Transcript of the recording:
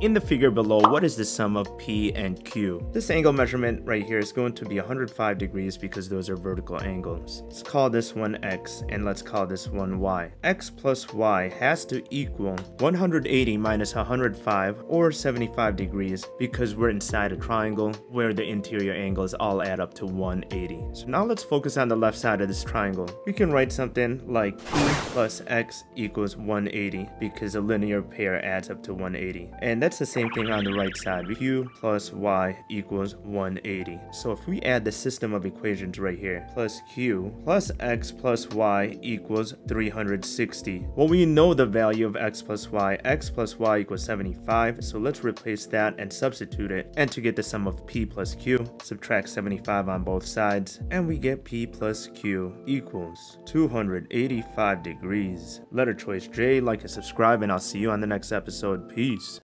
In the figure below, what is the sum of P and Q? This angle measurement right here is going to be 105 degrees because those are vertical angles. Let's call this one X and let's call this one Y. X plus Y has to equal 180 minus 105 or 75 degrees because we're inside a triangle where the interior angles all add up to 180. So now let's focus on the left side of this triangle. We can write something like P plus X equals 180 because a linear pair adds up to 180. And and that's the same thing on the right side. Q plus Y equals 180. So if we add the system of equations right here, plus Q plus X plus Y equals 360. Well, we know the value of X plus Y. X plus Y equals 75. So let's replace that and substitute it. And to get the sum of P plus Q, subtract 75 on both sides. And we get P plus Q equals 285 degrees. Letter choice J, like and subscribe, and I'll see you on the next episode. Peace.